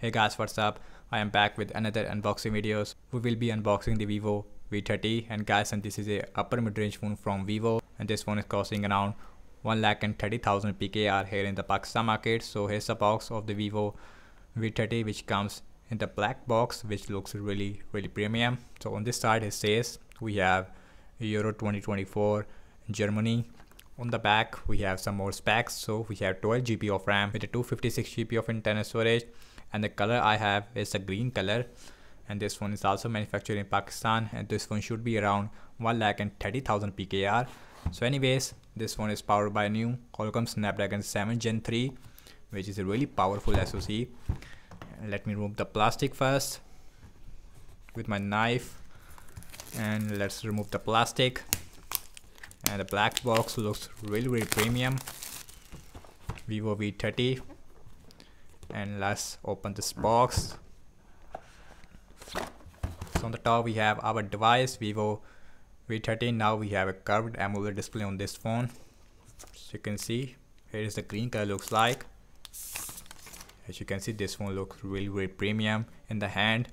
Hey guys, what's up? I am back with another unboxing videos. We will be unboxing the Vivo V30 and guys and this is a upper mid-range phone from Vivo and this phone is costing around 1 lakh and 30,000 PKR here in the Pakistan market. So here's the box of the Vivo V30 which comes in the black box which looks really really premium. So on this side it says we have Euro 2024 Germany on the back we have some more specs so we have 12 GB of RAM with a 256 GB of internal storage and the color I have is a green color. And this one is also manufactured in Pakistan. And this one should be around 1 lakh and 30,000 PKR so anyways this one is powered by a new Qualcomm Snapdragon 7 Gen 3 which is a really powerful SoC let me remove the plastic first with my knife. And let's remove the plastic. And the black box looks really really premium. Vivo v30 and let's open this box. So on the top we have our device vivo v30 now we have a curved amoled display on this phone. So you can see here is the green color looks like. As you can see this one looks really really premium in the hand.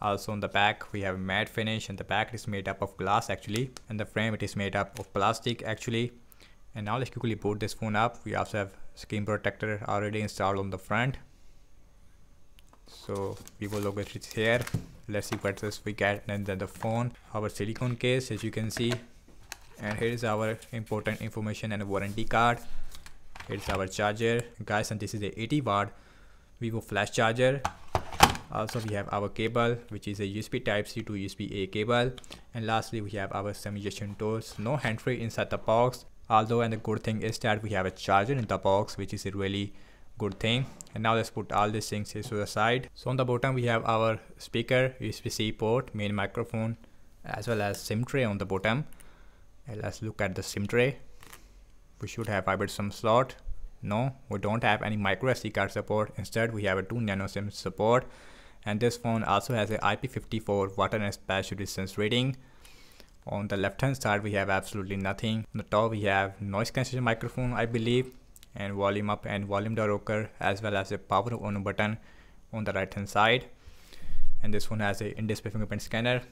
Also on the back we have a matte finish and the back is made up of glass actually. And the frame it is made up of plastic actually. And now let's quickly boot this phone up. We also have screen protector already installed on the front. So vivo logo it here. Let's see what else we get. And then the phone our silicone case as you can see. And here is our important information and warranty card. Here's our charger. Guys and this is a 80 watt vivo flash charger. Also we have our cable which is a USB type C to USB A cable. And lastly we have our SIM-ejection tools. No hand-free inside the box although and the good thing is that we have a charger in the box which is a really good thing. And now let's put all these things here to the side. So on the bottom we have our speaker USB-C port main microphone as well as SIM tray on the bottom. And let's look at the SIM tray. We should have hybrid SIM slot. No we don't have any micro SD card support. Instead we have a 2 nano SIM support. And this phone also has a IP54 water and splash resistance rating on the left hand side we have absolutely nothing. On the top we have noise cancellation microphone I believe and volume up and volume down rocker as well as a power on button on the right hand side. And this one has a in-display fingerprint scanner.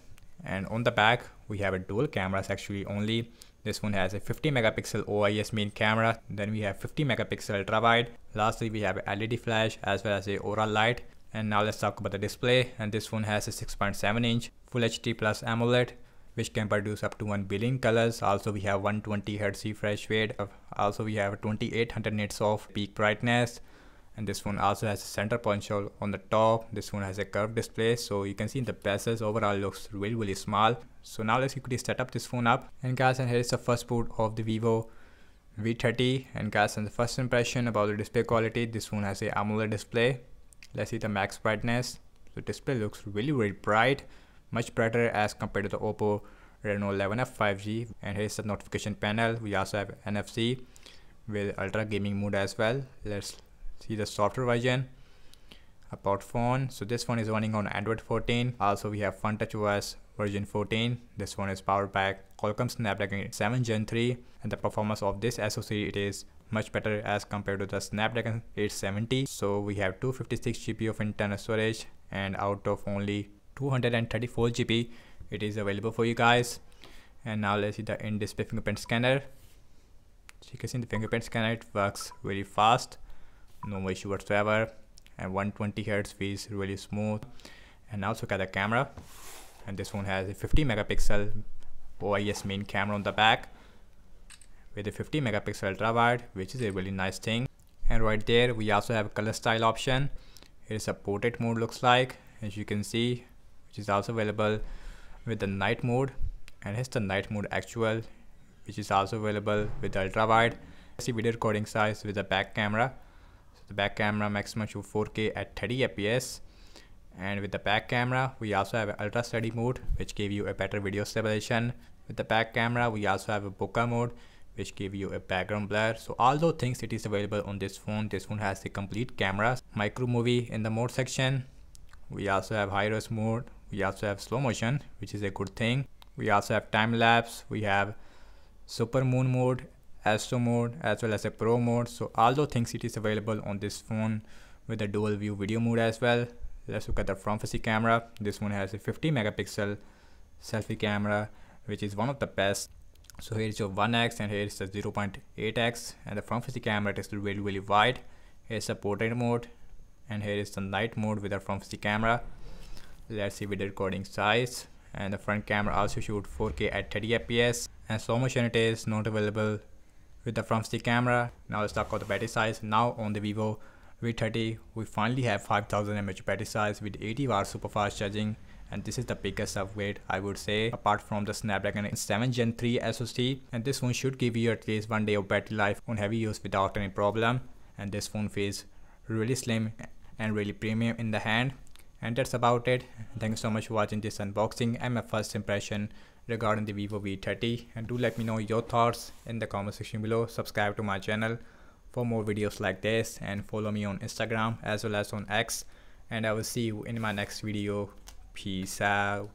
And on the back we have a dual cameras actually only. This one has a 50 megapixel OIS main camera. Then we have 50 megapixel ultra wide lastly we have LED flash as well as a aura light. And now let's talk about the display. And this one has a 6.7 inch full HD plus AMOLED which can produce up to 1 billion colors. Also we have 120 Hz refresh rate. Also we have 2800 nits of peak brightness. And this one also has a center console on the top. This one has a curved display. So you can see the bezels overall looks really really small. So now let's quickly set up this phone up. And guys and here is the first boot of the vivo v30 and guys and the first impression about the display quality this one has a amoled display. Let's see the max brightness. The display looks really really bright much brighter as compared to the oppo reno 11f 5g and here's the notification panel. We also have nfc with ultra gaming mode as well. Let's see the software version about phone. So this one is running on android 14 also we have funtouch os version 14 this one is powered by qualcomm snapdragon 7 gen 3 and the performance of this soc it is much better as compared to the Snapdragon 870. So we have 256 GB of internal storage and out of only 234 GB it is available for you guys. And now let's see the in-display fingerprint scanner. So you can see the fingerprint scanner it works really fast, no issue whatsoever. And 120 Hz is really smooth. And now look at the camera. And this one has a 50 megapixel OIS main camera on the back with a 50 megapixel ultra wide which is a really nice thing. And right there we also have color style option. Here's a portrait mode looks like as you can see which is also available with the night mode and here's the night mode actual which is also available with ultra wide see video recording size with the back camera. So the back camera maximum shoot 4k at 30 fps and with the back camera we also have ultra steady mode which give you a better video stabilization. With the back camera we also have a bokeh mode which give you a background blur. So all those things it is available on this phone. This phone has the complete camera micro movie in the mode section. We also have high res mode we also have slow motion which is a good thing. We also have time lapse. We have super moon mode astro mode as well as a pro mode. So all those things it is available on this phone with a dual view video mode as well. Let's look at the front facing camera. This one has a 50 megapixel selfie camera which is one of the best. So here is your 1x and here is the 0.8x and the front facing camera is really really wide. Here's the portrait mode. And here is the night mode with the front facing camera let's see with the recording size and the front camera also shoot 4k at 30 fps and slow motion it is not available with the front facing camera. Now let's talk about the battery size. Now on the vivo v30 we finally have 5000 mAh battery size with 80 watt super fast charging and this is the biggest upgrade I would say apart from the Snapdragon 7 Gen 3 SoC and this one should give you at least one day of battery life on heavy use without any problem. And this phone feels really slim and really premium in the hand and that's about it. Thank you so much for watching this unboxing and my first impression regarding the vivo v30 and do let me know your thoughts in the comment section below. Subscribe to my channel for more videos like this and follow me on instagram as well as on x. And i will see you in my next video. Peace out